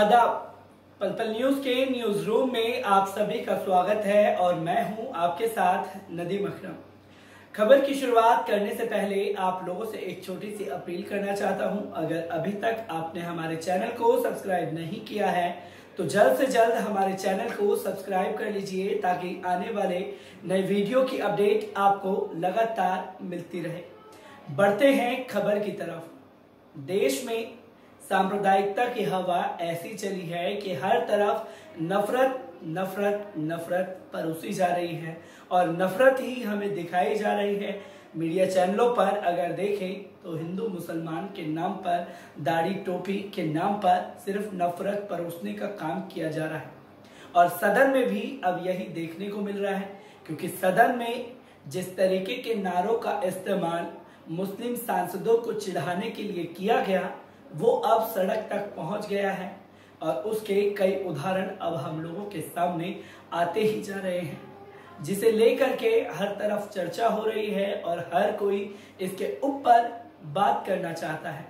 आदाब पलपल न्यूज़ के newsroom में आप सभी का स्वागत है और मैं हूँ आपके साथ नदीम अकरम खबर की शुरुआत करने से पहले आप लोगों से एक छोटी सी अपील करना चाहता हूँ। अगर अभी तक आपने हमारे चैनल को सब्सक्राइब नहीं किया है तो जल्द से जल्द हमारे चैनल को सब्सक्राइब कर लीजिए ताकि आने वाले नए वीडियो की अपडेट आपको लगातार मिलती रहे। बढ़ते हैं खबर की तरफ़। देश में सांप्रदायिकता की हवा ऐसी चली है कि हर तरफ़ नफरत नफरत नफरत परोसी जा रही है और नफरत ही हमें दिखाई जा रही है। मीडिया चैनलों पर अगर देखें तो हिंदू मुसलमान के नाम पर, दाढ़ी टोपी के नाम पर सिर्फ़ नफरत परोसने का काम किया जा रहा है। और सदन में भी अब यही देखने को मिल रहा है, क्योंकि सदन में जिस तरीके के नारों का इस्तेमाल मुस्लिम सांसदों को चिढ़ाने के लिए किया गया वो अब सड़क तक पहुँच गया है और उसके कई उदाहरण अब हम लोगों के सामने आते ही जा रहे हैं, जिसे लेकर के हर तरफ़ चर्चा हो रही है और हर कोई इसके ऊपर बात करना चाहता है।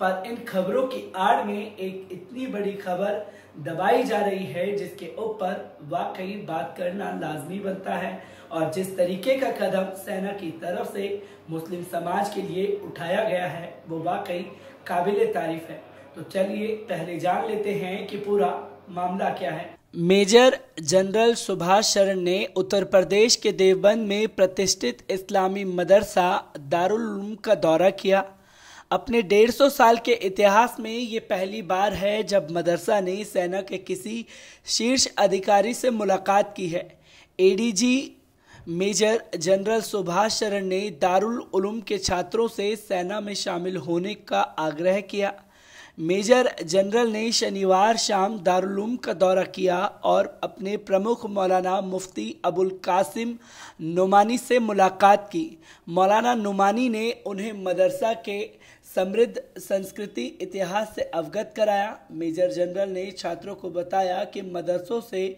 पर इन खबरों की आड़ में एक इतनी बड़ी खबर दबाई जा रही है, जिसके ऊपर वाकई बात करना लाजमी बनता है और जिस तरीके का कदम सेना की तरफ़ से मुस्लिम समाज के लिए उठाया गया है, वो वाकई काबिल तारीफ़ है। तो चलिए पहले जान लेते हैं कि पूरा मामला क्या है। मेजर जनरल सुभाष शरण ने उत्तर प्रदेश के देवबंद में प्रतिष्ठित इस्लामी मदरसा दारुल का दौरा किया। अपने डेढ़ सौ साल के इतिहास में ये पहली बार है जब मदरसा ने सेना के किसी शीर्ष अधिकारी से मुलाकात की है। ADG major general Subhash Sharan ने दारुल उलूम के छात्रों से सेना में शामिल होने का आग्रह किया। मेजर जनरल ने शनिवार शाम दारुलूम का दौरा किया और अपने प्रमुख मौलाना मुफ्ती अबुल कासिम नुमानी से मुलाकात की। मौलाना नुमानी ने उन्हें मदरसा के समृद्ध संस्कृति इतिहास से अवगत कराया। मेजर जनरल ने छात्रों को बताया कि मदरसों से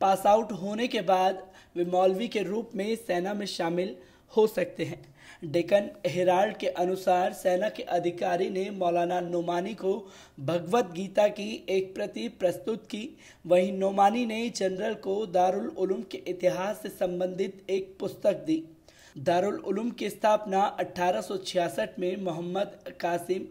पास आउट होने के बाद वे मौलवी के रूप में सेना में शामिल हो सकते हैं। डेकन हेराल्ड के अनुसार सेना के अधिकारी ने मौलाना नोमानी को भगवत गीता की एक प्रति प्रस्तुत की। वहीं नोमानी ने जनरल को दारुल उलूम के इतिहास से संबंधित एक पुस्तक दी। दारुल उलूम की स्थापना 1866 में मोहम्मद कासिम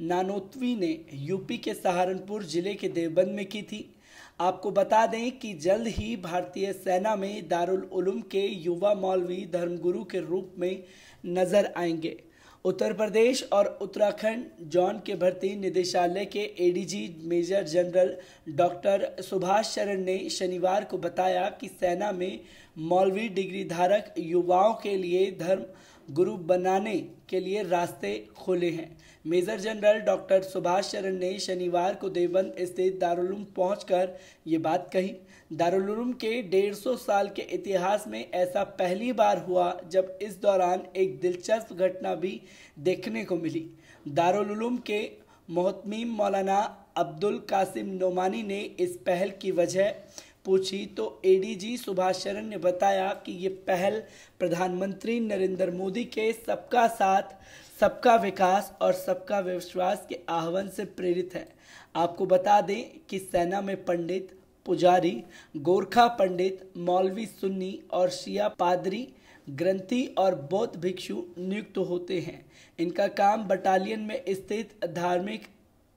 नानोत्वी ने यूपी के सहारनपुर ज़िले के देवबंद में की थी। आपको बता दें कि जल्द ही भारतीय सेना में दारुल उलूम के युवा मौलवी धर्मगुरु के रूप में नज़र आएँगे। उत्तर प्रदेश और उत्तराखंड, जॉन के भर्ती निदेशालय के ADG major general doctor Subhash Sharan ने शनिवार को बताया कि सेना में मौलवी डिग्री धारक युवाओं के लिए धर्म गुरु बनाने के लिए रास्ते खोले हैं। Major general doctor Subhash Charan ने शनिवार को देवबंद स्थित दारुलूम पहुंचकर ये बात कही। दारुलूम के डेढ़ सौ साल के इतिहास में ऐसा पहली बार हुआ जब इस दौरान एक दिलचस्प घटना भी देखने को मिली। दारुलूम के मोहतमीम मौलाना अब्दुल कासिम नोमानी ने इस पहल की वजह पूछी तो एडीजी सुभाष शरण ने बताया कि ये पहल प्रधानमंत्री नरेंद्र मोदी के सबका साथ, सबका विकास और सबका विश्वास के आह्वान से प्रेरित है। आपको बता दें कि सेना में पंडित, पुजारी, गोरखा पंडित, मौलवी सुन्नी और शिया पादरी, ग्रंथी और बौद्ध भिक्षु नियुक्त होते हैं। इनका काम बटालियन में स्थित धार्मिक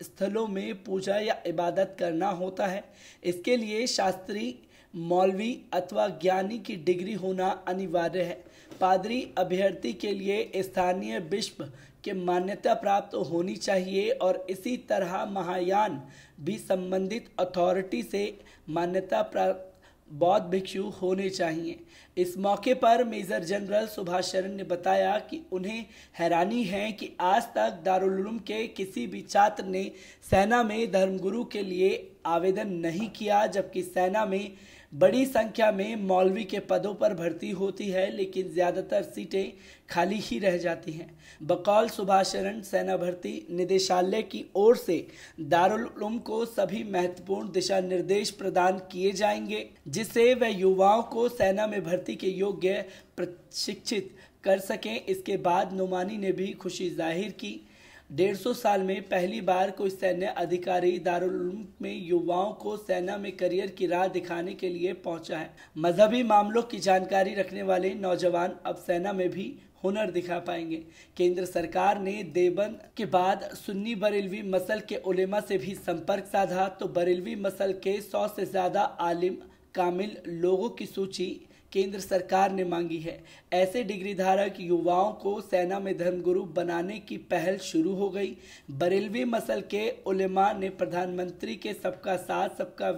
स्थलों में पूजा या इबादत करना होता है। इसके लिए शास्त्री, मौलवी अथवा ज्ञानी की डिग्री होना अनिवार्य है। पादरी अभ्यर्थी के लिए स्थानीय विश्व के मान्यता प्राप्त होनी चाहिए और इसी तरह महायान भी संबंधित अथॉरिटी से मान्यता प्राप्त बौद्ध भिक्षु होने चाहिए। इस मौके पर मेजर जनरल सुभाष शरण ने बताया कि उन्हें हैरानी है कि आज तक दारुलूम के किसी भी छात्र ने सेना में धर्मगुरु के लिए आवेदन नहीं किया, जबकि सेना में बड़ी संख्या में मौलवी के पदों पर भर्ती होती है, लेकिन ज़्यादातर सीटें खाली ही रह जाती हैं। बकौल सुभाष शरण सेना भर्ती निदेशालय की ओर से दारुल को सभी महत्वपूर्ण दिशा निर्देश प्रदान किए जाएँगे, जिससे वह युवाओं को सेना में भर्ती के योग्य प्रशिक्षित कर सकें। इसके बाद नुमानी ने भी खुशी ज़ाहिर की। डेढ़ सौ साल में पहली बार कोई सैन्य अधिकारी दारुल में युवाओं को सेना में करियर की राह दिखाने के लिए पहुँचा है। मजहबी मामलों की जानकारी रखने वाले नौजवान अब सेना में भी हुनर दिखा पाएँगे। केंद्र सरकार ने देबन के बाद सुन्नी बरेलवी मसल के उलेमा से भी संपर्क साधा तो बरेलवी मसल के सौ से ज़्यादा आलिम, कामिल लोगों की सूची केंद्र सरकार ने मांगी है। ऐसे डिग्री धारक युवाओं को सेना में धर्मगुरु बनाने की पहल शुरू हो गई। बरेलवी मसल के उलेमा ने प्रधानमंत्री के सबका साथ, सबका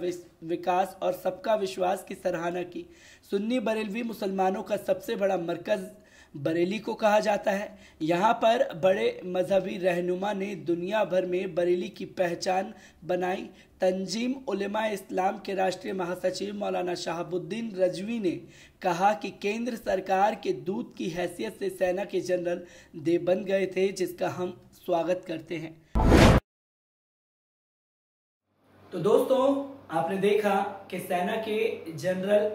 विकास और सबका विश्वास की सराहना की। सुन्नी बरेलवी मुसलमानों का सबसे बड़ा मरकज बरेली को कहा जाता है। यहाँ पर बड़े मजहबी रहनुमा ने दुनिया भर में बरेली की पहचान बनाई। तंजीम उलमा इस्लाम के राष्ट्रीय महासचिव मौलाना शहाबुद्दीन रजवी ने कहा कि केंद्र सरकार के दूत की हैसियत से सेना के जनरल दे बन गए थे, जिसका हम स्वागत करते हैं। तो दोस्तों, आपने देखा कि सेना के जनरल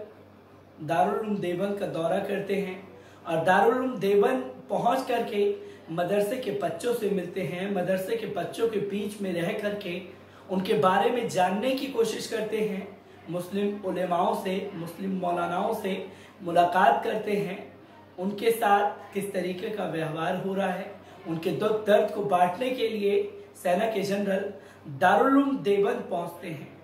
दारुल देवबंद का दौरा करते हैं। और दारुल देवन पहुँच करके मदरसे के बच्चों से मिलते हैं, मदरसे के बच्चों के बीच में रह करके उनके बारे में जानने की कोशिश करते हैं। मुस्लिम उलेमाओं से, मुस्लिम मौलानाओं से मुलाकात करते हैं। उनके साथ किस तरीके का व्यवहार हो रहा है? उनके दुख दर्द को बांटने के लिए सेना के जनरल दारुल देवन पहुँचते हैं।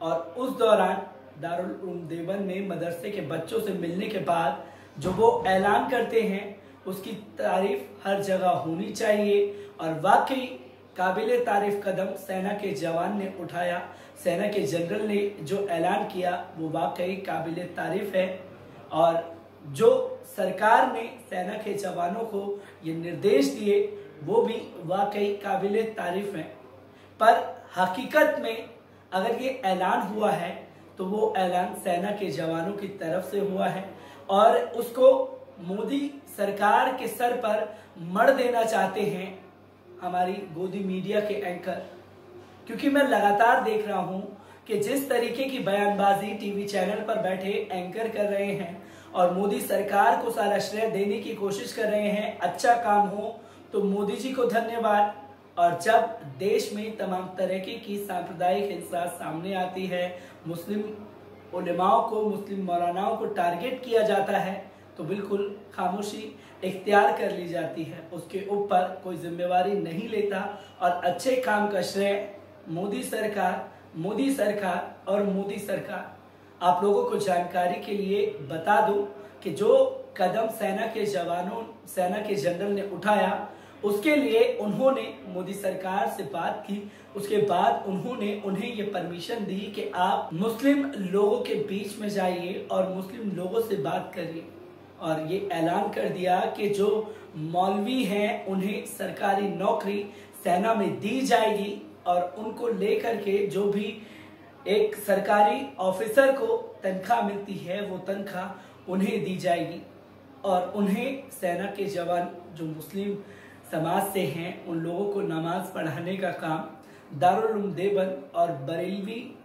और उस दौरान दारुल देवन में मदरसे के बच्चों से मिलने के बाद जो वो ऐलान करते हैं, उसकी तारीफ़ हर जगह होनी चाहिए। और वाकई, काबिल तारीफ़ कदम सेना के जवान ने उठाया। सेना के जनरल ने जो ऐलान किया, वो वाकई काबिल तारीफ़ है। और जो सरकार ने सेना के जवानों को ये निर्देश दिए, वो भी वाकई काबिल तारीफ़ है। पर हकीकत में, अगर ये ऐलान हुआ है तो वो ऐलान सेना के जवानों की तरफ़ से हुआ है। और उसको मोदी सरकार के सर पर मर देना चाहते हैं हमारी गोदी मीडिया के एंकर। क्योंकि मैं लगातार देख रहा हूँ कि जिस तरीके की बयानबाजी टीवी चैनल पर बैठे एंकर कर रहे हैं और मोदी सरकार को सारा श्रेय देने की कोशिश कर रहे हैं अच्छा काम हो तो मोदी जी को धन्यवाद। और जब देश में तमाम तरह की सांप्रदायिक हिंसा सामने आती है, मुस्लिम उलमाओं को, मुस्लिम मौलानाओं को टारगेट किया जाता है तो बिल्कुल खामोशी इख्तियार कर ली जाती है। उसके ऊपर कोई जिम्मेवारी नहीं लेता और अच्छे काम का श्रेय मोदी सरकार मोदी सरकार और मोदी सरकार। आप लोगों को जानकारी के लिए बता दूँ कि जो कदम सेना के जवानों, सेना के जनरल ने उठाया उसके लिए उन्होंने मोदी सरकार से बात की। उसके बाद उन्होंने उन्हें ये परमिशन दी कि आप मुस्लिम लोगों के बीच में जाइए और मुस्लिम लोगों से बात करिए। और ये ऐलान कर दिया कि जो मौलवी हैं, उन्हें सरकारी नौकरी सेना में दी जाएगी और उनको लेकर के जो भी एक सरकारी ऑफिसर को तनख्वाह मिलती है, वो तनख्वाह उन्हें दी जाएगी। और उन्हें सेना के जवान, जो मुस्लिम समाज से हैं, उन लोगों को नमाज़ पढ़ाने का काम दारुल देवबंद और बरेलवी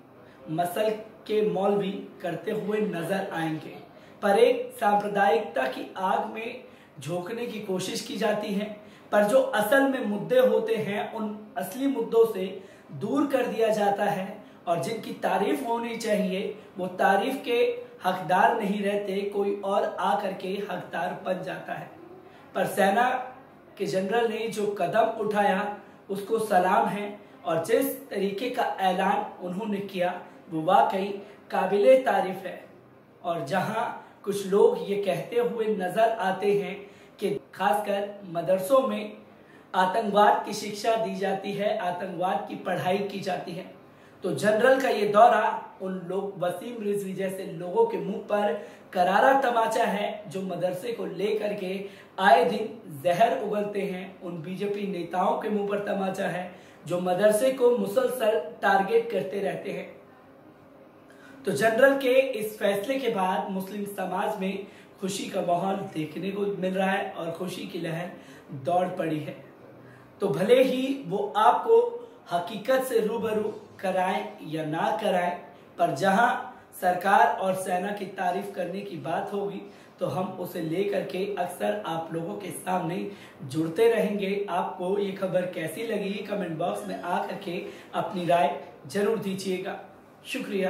मसल के मौलवी करते हुए नज़र आएँगे। पर एक सांप्रदायिकता की आग में झोंकने की कोशिश की जाती है, पर जो असल में मुद्दे होते हैं, उन असली मुद्दों से दूर कर दिया जाता है और जिनकी तारीफ़ होनी चाहिए, वो तारीफ़ के हकदार नहीं रहते, कोई और आकर के हकदार बन जाता है। पर सेना कि जनरल ने जो कदम उठाया, उसको सलाम है और जिस तरीके का ऐलान उन्होंने किया, वो वाकई काबिल तारीफ़ है। और जहाँ कुछ लोग ये कहते हुए नज़र आते हैं कि खासकर मदरसों में आतंकवाद की शिक्षा दी जाती है, आतंकवाद की पढ़ाई की जाती है तो जनरल का ये दौरा उन लोग, वसीम रिजवी जैसे लोगों के मुँह पर करारा तमाचा है, जो मदरसे को लेकर के आए दिन जहर उगलते हैं। उन बीजेपी नेताओं के मुँह पर तमाचा है, जो मदरसे को मुसलसल टारगेट करते रहते हैं। तो जनरल के इस फैसले के बाद मुस्लिम समाज में खुशी का माहौल देखने को मिल रहा है और खुशी की लहर दौड़ पड़ी है। तो भले ही वो आपको हकीकत से रूबरू कराएँ या ना कराएँ, पर जहाँ सरकार और सेना की तारीफ़ करने की बात होगी तो हम उसे लेकर के अक्सर आप लोगों के सामने जुड़ते रहेंगे। आपको ये खबर कैसी लगी, कमेंट बॉक्स में आकर के अपनी राय ज़रूर दीजिएगा। शुक्रिया।